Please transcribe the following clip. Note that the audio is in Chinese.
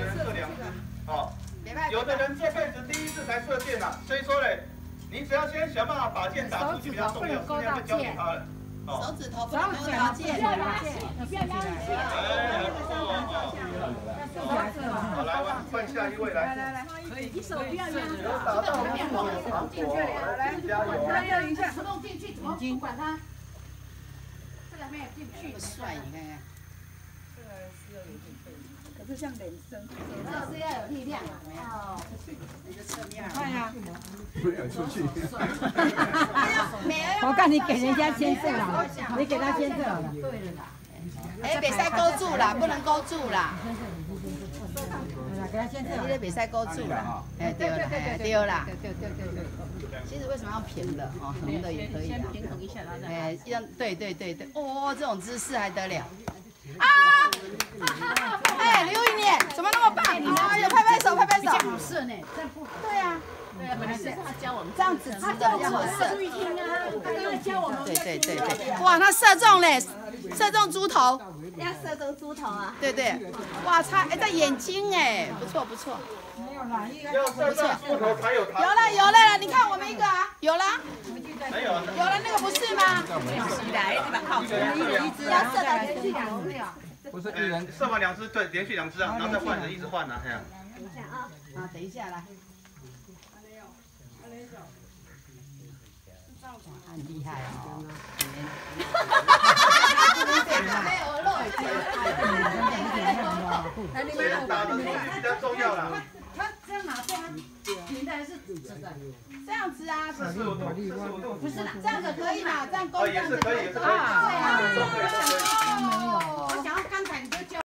个人射两支，哦，有的人这辈子第一次才射箭呐，所以说嘞，你只要先想办法把箭打出去比较重要，现在就交给他了。手指头不能勾到箭，不要压线，不要压线。哎，好，来，换下一位来。来来来，可以，一手不要压。打到我们糖果，来，加油！加油一下，主动进去，不管他。这个没有进去，帅，你看看。是要有点背，可是像脸生，这个是要有力量啊，没有？你的侧面。看呀。不要出去。我看你给人家先射了，你给他先射了。对了啦。哎，别塞勾住了，不能勾住啦。给他先射。你得别塞勾住了。哎，丢了，哎，丢了。对对对对。其实为什么要平的？哦，横的也可以。先平衡一下，然后再。哎，让对对对对。哦，这种姿势还得了？啊！哎，刘玉念怎么那么棒？哎呀，拍拍手，拍拍手。好射呢，这样不？对呀。对啊，本来是他教我们这样子，他教我们射。注意听啊，他刚才教我们。对对对对，哇，他射中嘞，射中猪头。要射中猪头啊？对对，哇，他哎，在眼睛哎，不错不错。没有啦，应该不错。猪头才有他。有了有了，你看我们一个啊，有了。没有。有了那个不是吗？一人一只，要射到连续两只啊。不是一人射完两只，对，连续两只啊，然后再换人，一直换呢，这样。等一下啊，啊，等一下来。很厉害哦！哈哈哈哈哈！没有漏一点，打的比较重要了。他这样拿这样，平的还是直的？这样子啊？不是这样子可以吗？这样勾这样子可以啊？